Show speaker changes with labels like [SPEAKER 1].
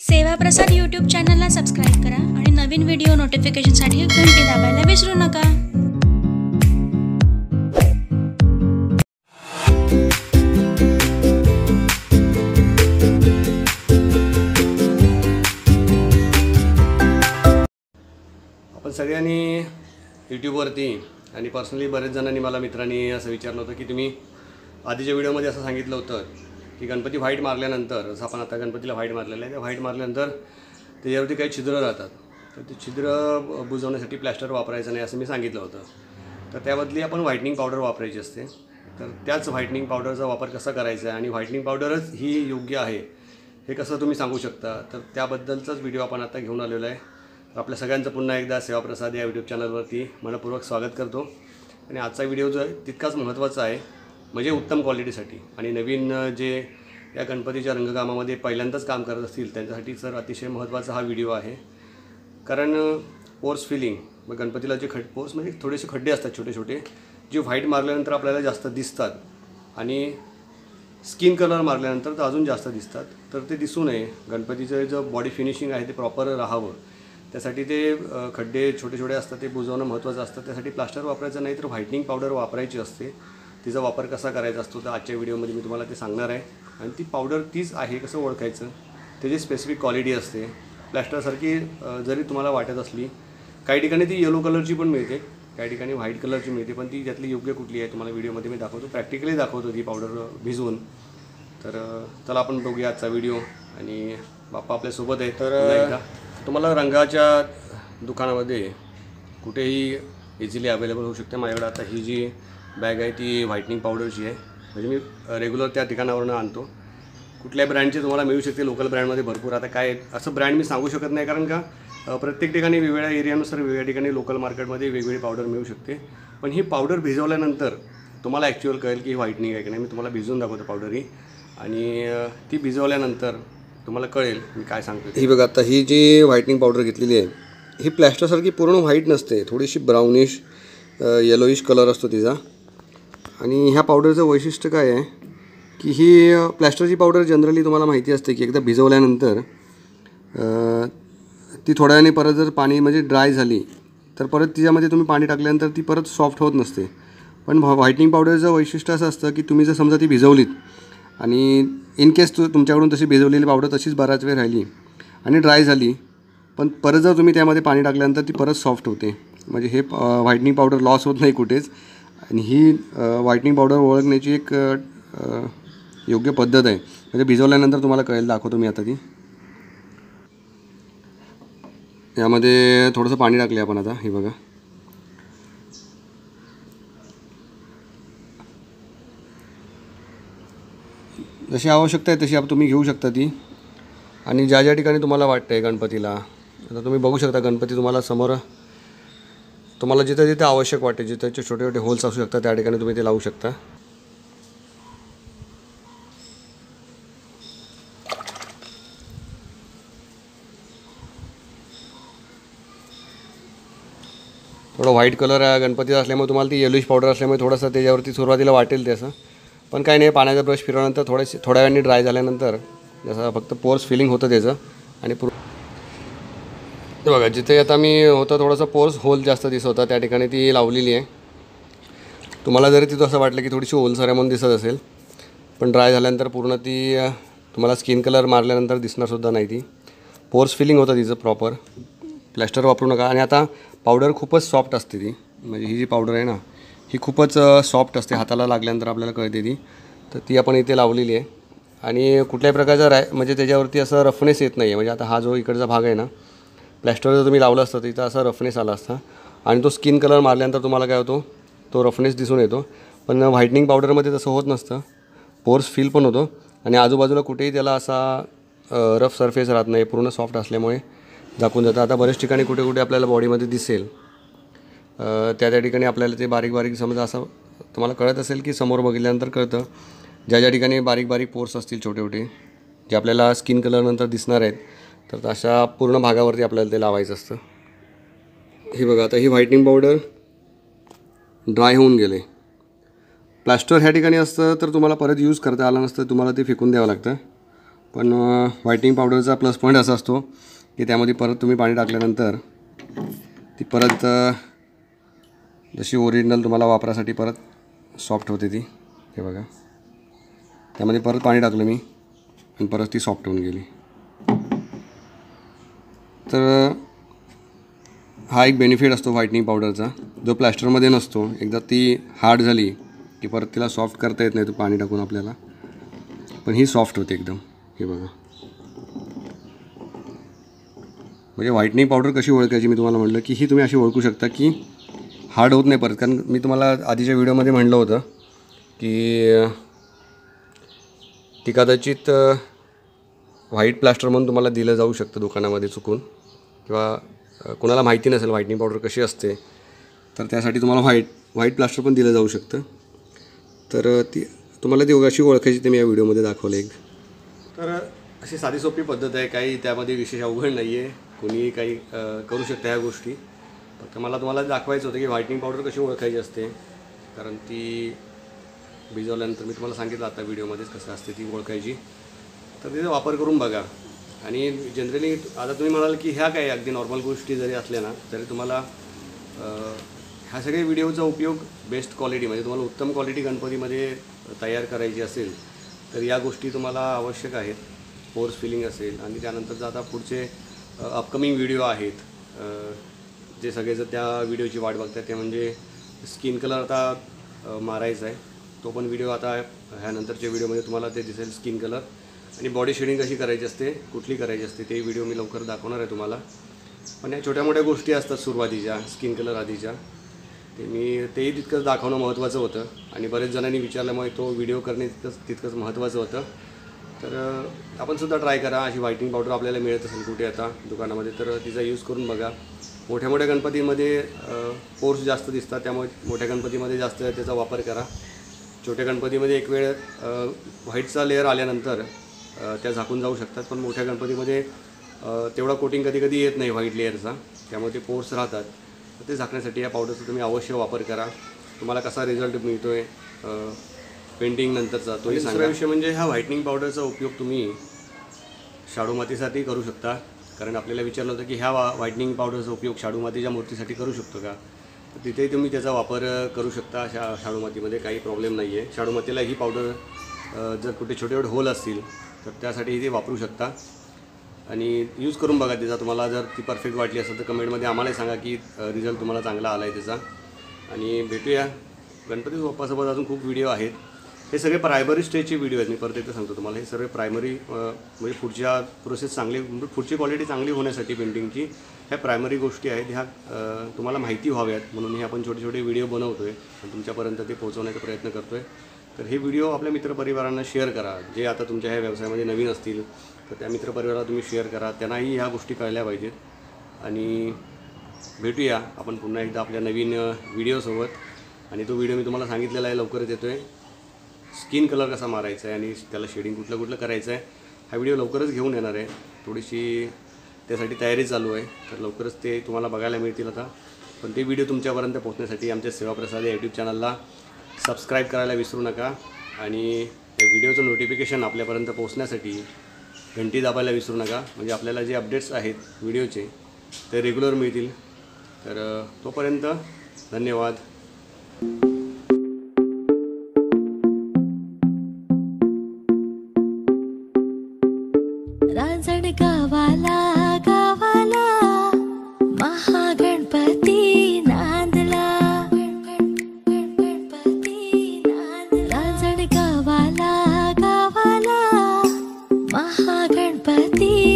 [SPEAKER 1] सेवा प्रसाद यूट्यूब चॅनलला सबस्क्राईब करा आणि नवीन व्हिडिओ नोटिफिकेशनसाठी घंटी दाबायला विसरू नका.
[SPEAKER 2] आपण सगळ्यांनी यूट्यूबवरती आणि पर्सनली बरेच जणांनी मला मित्रांनी असं विचारलं होतं की तुम्ही आधीच्या व्हिडिओमध्ये असं सांगितलं होतं की गणपती व्हाईट मारल्यानंतर जसं आपण आता गणपतीला व्हाईट मारलेलं आहे त्या व्हाईट मारल्यानंतर त्याच्यावरती काही छिद्र राहतात. तर ते छिद्र बुजवण्यासाठी प्लॅस्टर वापरायचं नाही असं मी सांगितलं होतं. तर त्याबदली आपण व्हाईटनिंग पावडर वापरायची असते. तर त्याच व्हाईटनिंग पावडरचा वापर कसा करायचा आहे? आणि व्हाईटनिंग पावडरच ही योग्य आहे हे कसं तुम्ही सांगू शकता? तर त्याबद्दलचाच व्हिडिओ आपण आता घेऊन आलेलो आहे. तर आपल्या सगळ्यांचं पुन्हा एकदा सेवाप्रसाद या यूट्यूब चॅनलवरती मनपूर्वक स्वागत करतो. आणि आजचा व्हिडिओ जो आहे तितकाच महत्त्वाचा आहे. म्हणजे उत्तम क्वालिटीसाठी आणि नवीन जे या गणपतीच्या रंगकामामध्ये पहिल्यांदाच काम करत असतील त्यांच्यासाठी सर अतिशय महत्त्वाचा हा व्हिडिओ आहे. कारण पोर्स फिलिंग मग गणपतीला जे खड पोर्स म्हणजे थोडेसे खड्डे असतात छोटे छोटे जे व्हाईट मारल्यानंतर आपल्याला जास्त दिसतात. आणि स्किन कलर मारल्यानंतर तर अजून जास्त दिसतात. तर ते दिसू नये. गणपतीचं जो बॉडी फिनिशिंग आहे ते प्रॉपर राहावं. त्यासाठी ते खड्डे छोटे छोटे असतात ते बुजवणं महत्त्वाचं असतं. त्यासाठी प्लास्टर वापरायचं नाही तर व्हाईटनिंग पावडर वापरायची असते. तिचा वापर कसा करायचा असतो तर आजच्या व्हिडिओमध्ये मी तुम्हाला ते सांगणार आहे. आणि ती पावडर तीच आहे कसं ओळखायचं त्याची स्पेसिफिक क्वालिटी असते. प्लॅस्टरसारखी जरी तुम्हाला वाटत असली काही ठिकाणी ती येलो कलरची पण मिळते काही ठिकाणी व्हाईट कलरची मिळते पण ती त्यातली योग्य कुठली आहे तुम्हाला व्हिडिओमध्ये मी दाखवतो. प्रॅक्टिकली दाखवतो ती पावडर भिजवून. तर चला आपण बघूया आजचा व्हिडिओ आणि बाप्पा आपल्यासोबत आहे तर तुम्हाला रंगाच्या दुकानामध्ये कुठेही इझिली अवेलेबल होऊ शकते. माझ्याकडे आता ही जी बॅग आहे ती व्हाईटनिंग पावडरची आहे. म्हणजे मी रेग्युलर त्या ठिकाणावरून आणतो. कुठल्याही ब्रँडचे तुम्हाला मिळू शकते लोकल ब्रँडमध्ये भरपूर. आता काय असं ब्रँड मी सांगू शकत नाही कारण का प्रत्येक ठिकाणी वेगवेगळ्या एरियानुसार वेगवेगळ्या ठिकाणी लोकल मार्केटमध्ये वेगवेगळी पावडर मिळू शकते. पण ही पावडर भिजवल्यानंतर तुम्हाला ॲक्च्युअल कळेल की ही व्हाईटनिंग आहे की नाही. मी तुम्हाला भिजवून दाखवतो पावडर ही. आणि ती भिजवल्यानंतर तुम्हाला कळेल मी काय सांगतो ही बघा आता ही जी व्हाईटनिंग पावडर घेतलेली आहे ही प्लॅस्टरसारखी पूर्ण व्हाईट नसते. थोडीशी ब्राउनिश येलोइश कलर असतो तिचा. आणि ह्या पावडरचं वैशिष्ट्य काय आहे? की ही प्लॅस्टरची पावडर जनरली तुम्हाला माहिती असते की एकदा भिजवल्यानंतर ती थोड्या वेळाने परत जर पाणी म्हणजे ड्राय झाली तर परत तिच्यामध्ये तुम्ही पाणी टाकल्यानंतर ती परत सॉफ्ट होत नसते. पण व्हा व्हाईटनिंग पावडरचं वैशिष्ट्य असं असतं की तुम्ही जर समजा ती भिजवलीत आणि इन केस तु तुमच्याकडून तशी भिजवलेली पावडर तशीच बराच वेळ राहिली आणि ड्राय झाली पण परत जर तुम्ही त्यामध्ये पाणी टाकल्यानंतर ती परत सॉफ्ट होते. म्हणजे हे व्हाईटनिंग पावडर लॉस होत नाही कुठेच. आणि ही व्हाईटनिंग पावडर ओळखण्याची एक योग्य पद्धत आहे. म्हणजे भिजवल्यानंतर तुम्हाला कळेल दाखवतो मी आता ती. यामध्ये थोडंसं पाणी टाकले आपण आता हे बघा. जशी आवश्यकता आहे तशी आप तुम्ही घेऊ शकता ती. आणि ज्या ज्या ठिकाणी तुम्हाला वाटतं आहे गणपतीला आता तुम्ही बघू शकता गणपती तुम्हाला समोर तुम्हाला जिथं जिथे आवश्यक वाटेल जिथे छोटे छोटे होल्स असू शकतात त्या ठिकाणी तुम्ही ते लावू शकता. थोडं व्हाईट कलर आहे गणपतीचा असल्यामुळे तुम्हाला ती येलोइश पावडर असल्यामुळे थोडंसं त्याच्यावरती सुरुवातीला वाटेल त्याचं पण काही नाही पाण्याचा ब्रश फिरवल्यानंतर थोडेसे थोड्या वेळाने ड्राय झाल्यानंतर जसं फक्त पोर्स फिलिंग होतं त्याचं आणि पूर ते बघा जिथे आता मी होतं थोडंसं पोर्स होल जास्त दिसत होता त्या ठिकाणी ती लावलेली आहे. तुम्हाला जरी तिथं असं वाटलं की थोडीशी ओलसर आहे म्हणून दिसत असेल पण ड्राय झाल्यानंतर पूर्ण ती तुम्हाला स्किन कलर मारल्यानंतर दिसणारसुद्धा नाही ती. पोर्स फिलिंग होतं तिचं प्रॉपर प्लॅस्टर वापरू नका. आणि आता पावडर खूपच सॉफ्ट असते ती. म्हणजे ही जी पावडर आहे ना ही खूपच सॉफ्ट असते. हाताला लागल्यानंतर आपल्याला कळते ती. तर ती आपण इथे लावलेली आहे. आणि कुठल्याही प्रकारचा राय म्हणजे त्याच्यावरती असं रफनेस येत नाही आहे म्हणजे आता हा जो इकडचा भाग आहे ना प्लॅस्टर जर तुम्ही लावलं असतं तिथं असा रफनेस आला असता. आणि तो स्किन कलर मारल्यानंतर तुम्हाला काय होतो तो रफनेस दिसून येतो. पण व्हाईटनिंग पावडरमध्ये तसं होत नसतं. पोर्स फील पण होतो. आणि आजूबाजूला कुठेही त्याला असा रफ सरफेस राहत नाही पूर्ण सॉफ्ट असल्यामुळे दाखवून जातं. आता बऱ्याच ठिकाणी कुठे कुठे आपल्याला बॉडीमध्ये दिसेल. त्या त्या ठिकाणी आपल्याला ते बारीक बारीक समजा असं तुम्हाला कळत असेल की समोर बघितल्यानंतर कळतं. ज्या ज्या ठिकाणी बारीक बारीक पोर्स असतील छोटे छोटे जे आपल्याला स्किन कलरनंतर दिसणार आहेत तर अशा पूर्ण भागावरती आपल्याला ते लावायचं असतं. ही बघा आता ही व्हाईटनिंग पावडर ड्राय होऊन गेले. प्लास्टर ह्या ठिकाणी असतं तर तुम्हाला परत यूज करता आलं नसतं तुम्हाला ते फेकून द्यावं लागतं. पण व्हाईटनिंग पावडरचा प्लस पॉईंट असा असतो की त्यामध्ये परत तुम्ही पाणी टाकल्यानंतर ती परत जशी ओरिजिनल तुम्हाला वापरासाठी परत सॉफ्ट होते ती. हे बघा. त्यामध्ये परत पाणी टाकलं मी आणि परत ती सॉफ्ट होऊन गेली. तर हा एक बेनिफिट असतो व्हाईटनिंग पावडरचा जो प्लॅस्टरमध्ये नसतो. एकदा ती हार्ड झाली की परत तिला सॉफ्ट करता येत नाही तो पाणी टाकून आपल्याला. पण ही सॉफ्ट होते एकदम. हे बघा. म्हणजे व्हाईटनिंग पावडर कशी ओळखायची? मी तुम्हाला म्हटलं की ही तुम्ही अशी ओळखू शकता की हार्ड होत नाही परत. कारण मी तुम्हाला आधीच्या व्हिडिओमध्ये म्हटलं होतं की ती कदाचित व्हाईट प्लास्टर म्हणून तुम्हाला दिलं जाऊ शकतं दुकानामध्ये चुकून. किंवा कोणाला माहिती नसेल व्हाईटनिंग पावडर कशी असते तर त्यासाठी तुम्हाला व्हाईट व्हाईट प्लास्टर पण दिलं जाऊ शकतं. तर ती तुम्हाला ती अशी ओळखायची ते मी या व्हिडिओमध्ये दाखवलं एक. तर अशी साधी सोपी पद्धत आहे काही त्यामध्ये विशेष अवघड नाही आहे कोणी काही करू शकतं ह्या गोष्टी. फक्त मला तुम्हाला दाखवायचं होतं की व्हाईटनिंग पावडर कशी ओळखायची असते. कारण ती भिजवल्यानंतर मी तुम्हाला सांगितलं आता व्हिडिओमध्येच कसं असते ती ओळखायची. तर तिचा वापर करून बघा. आणि जनरली आता तुम्ही म्हणाल की ह्या काय अगदी नॉर्मल गोष्टी जरी असल्या ना तरी तुम्हाला ह्या सगळ्या व्हिडिओचा उपयोग बेस्ट क्वालिटी म्हणजे तुम्हाला उत्तम क्वालिटी गणपतीमध्ये तयार करायची असेल तर या गोष्टी तुम्हाला आवश्यक आहेत. फोर्स फिलिंग असेल आणि त्यानंतर आता पुढचे अपकमिंग व्हिडिओ आहेत. जे सगळे जर त्या व्हिडिओची वाट बघतात ते म्हणजे स्किन कलर आता मारायचा आहे. तो पण व्हिडिओ आता ह्यानंतरच्या व्हिडिओमध्ये तुम्हाला ते दिसेल स्किन कलर आणि बॉडी शेडिंग कशी करायची असते कुठली करायची असते ते व्हिडिओ मी लवकर दाखवणार आहे तुम्हाला. पण या छोट्या मोठ्या गोष्टी असतात सुरुवातीच्या स्किन कलर आधीच्या. ते मी तेही तितकंच दाखवणं महत्त्वाचं होतं. आणि बरेच जणांनी विचारल्यामुळे तो व्हिडिओ करणे तितकंच तितकंच महत्त्वाचं होतं. तर आपणसुद्धा आपण सुद्धा ट्राय करा. अशी व्हाईटिंग पावडर आपल्याला मिळत असेल कुठे आता दुकानामध्ये तर तिचा यूज करून बघा. मोठ्या मोठ्या गणपतीमध्ये पोर्स जास्त दिसतात त्यामुळे मोठ्या गणपतीमध्ये जास्त त्याचा वापर करा. छोट्या गणपतीमध्ये एक वेळ व्हाईटचा लेअर आल्यानंतर त्या झाकून जाऊ शकतात पण मोठ्या गणपतीमध्ये तेवढा कोटिंग कधी कधी येत नाही व्हाईट लेअरचा त्यामुळे ते पोर्स राहतात. तर ते झाकण्यासाठी या पावडरचा तुम्ही अवश्य वापर करा. तुम्हाला कसा रिझल्ट मिळतो आहे पेंटिंग नंतरचा तोही सांगा. विषय म्हणजे ह्या व्हाईटनिंग पावडरचा उपयोग तुम्ही शाडू मातीसाठी करू शकता. कारण आपल्याला विचारलं होतं की ह्या वा व्हाईटनिंग पावडरचा उपयोग शाडू मातीच्या मूर्तीसाठी करू शकतो का? तर तिथेही तुम्ही त्याचा वापर करू शकता शा शाडू मातीमध्ये. काही प्रॉब्लेम नाही आहे शाडू मातीला ही पावडर जर कुठे छोटे छोटे होल असतील तर त्यासाठी ते वापरू शकता. आणि यूज करून बघा त्याचा तुम्हाला जर ती परफेक्ट वाटली असेल तर कमेंटमध्ये आम्हालाही सांगा की रिझल्ट तुम्हाला चांगला आला आहे त्याचा आणि भेटूया. गणपती बाप्पासोबत अजून खूप व्हिडिओ आहेत. हे सगळे प्रायमरी स्टेजचे व्हिडिओ आहेत. मी परत एकदा सांगतो तुम्हाला. हे सगळे प्रायमरी म्हणजे पुढच्या प्रोसेस चांगली म्हणजे पुढची क्वालिटी चांगली होण्यासाठी पेंटिंगची ह्या प्रायमरी गोष्टी आहेत. ह्या तुम्हाला माहिती व्हाव्यात. म्हणून हे आपण छोटे छोटे व्हिडिओ बनवतो आहे आणि तुमच्यापर्यंत ते पोहोचवण्याचा प्रयत्न करतो आहे तर हे व्हिडिओ आपल्या मित्रपरिवारांना शेअर करा. जे आता तुमच्या ह्या व्यवसायामध्ये नवीन असतील तर त्या मित्रपरिवाराला तुम्ही शेअर करा. त्यांनाही ह्या गोष्टी कळल्या पाहिजेत. आणि भेटूया आपण पुन्हा एकदा आपल्या नवीन व्हिडिओसोबत. आणि तो व्हिडिओ मी तुम्हाला सांगितलेला आहे लवकरच येतो आहे स्किन कलर कसा मारायचा आहे आणि त्याला शेडिंग कुठलं कुठलं करायचं आहे हा व्हिडिओ लवकरच घेऊन येणार आहे. थोडीशी त्यासाठी तयारी चालू आहे तर लवकरच ते तुम्हाला बघायला मिळतील आता. पण ते व्हिडिओ तुमच्यापर्यंत पोहोचण्यासाठी आमच्या सेवाप्रसाद या यूट्यूब चॅनलला सबस्क्राईब करायला विसरू नका. आणि या व्हिडिओचं नोटिफिकेशन आपल्यापर्यंत पोहोचण्यासाठी घंटी दाबायला विसरू नका. म्हणजे आपल्याला जे अपडेट्स आहेत व्हिडिओचे ते रेग्युलर मिळतील. तर तोपर्यंत धन्यवाद.
[SPEAKER 3] रांजण गावाला ti.